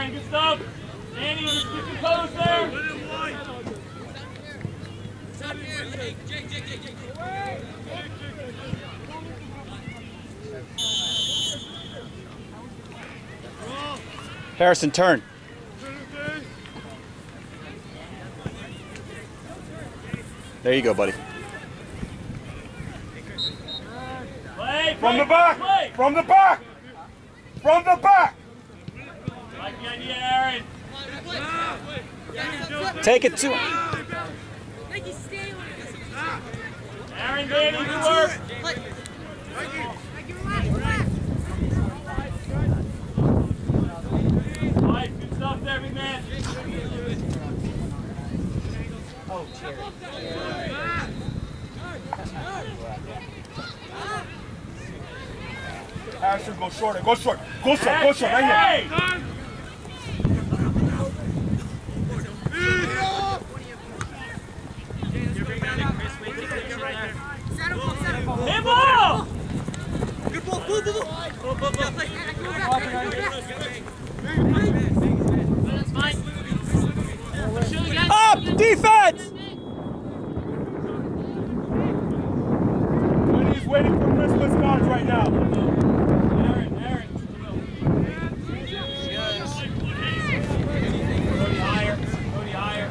Aaron, good stuff. Danny, just get composed there. Harrison, turn. There you go, buddy. From the back! From the back! From the back! Like the idea, Aaron. Take it to Aaron, Danny, good work. Mike, good stuff there, big man. Harrison, go short. Go short. Go short. Go short. Right here. Hey! Ball! Up! Defense! He's waiting for Christmas cards right now. Aaron, Aaron. Cody higher. Cody higher.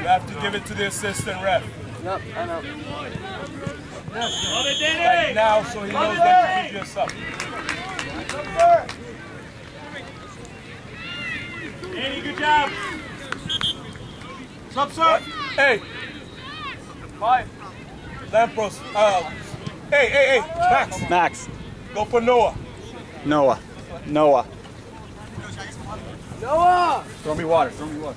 You have to give it to the assistant ref Love it, Danny! right now so he knows that you give you a sub. Danny, good job. Sub, sub. Hey. Five. Lampros. Uh, hey, hey, hey. Max. Max. Go for Noah. Noah. Noah. Noah. Throw me water. Throw me water.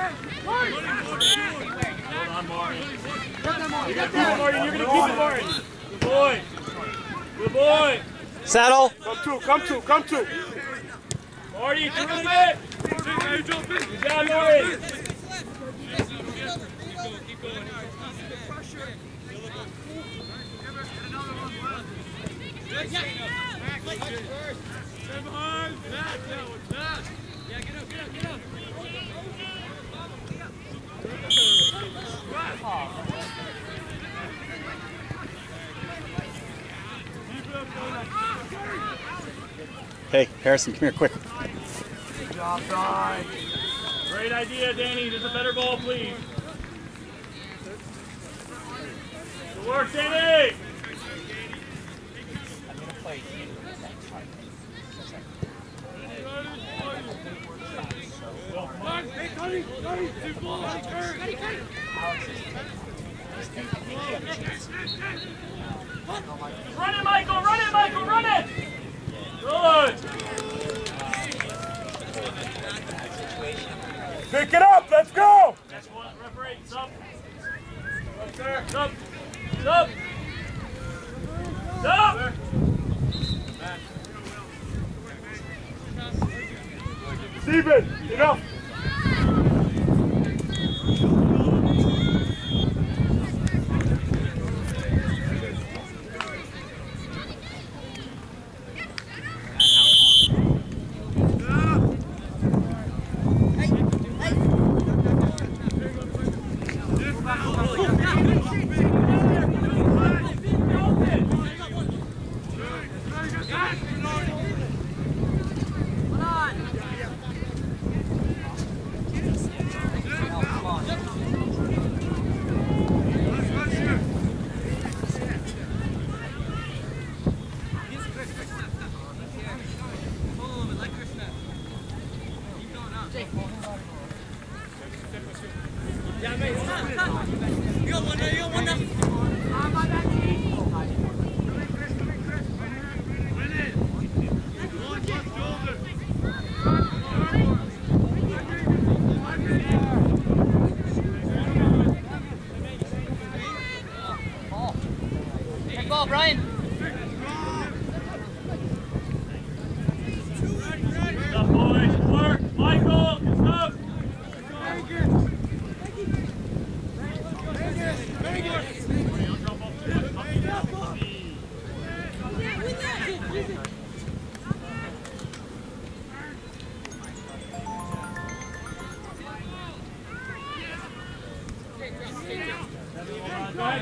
Hold on, Martin. You got this, Martin. You're going to keep it, Martin. Good boy. Good boy. Saddle. Come two, come two, come two. Marty, through the bit. Good job, Marty. Hey, Harrison, come here quick. Great idea, Danny. Just a better ball, please. Good work, Danny. Run it, Michael. Run it, Michael. Run it. Good. Pick it up, let's go! Next one, referee. Stop. Stop. Stop. Stop. Steven, enough!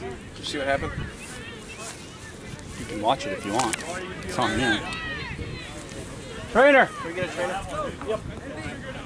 Did you see what happened? You can watch it if you want. It's on you. Trainer! Can we get a trainer? regarding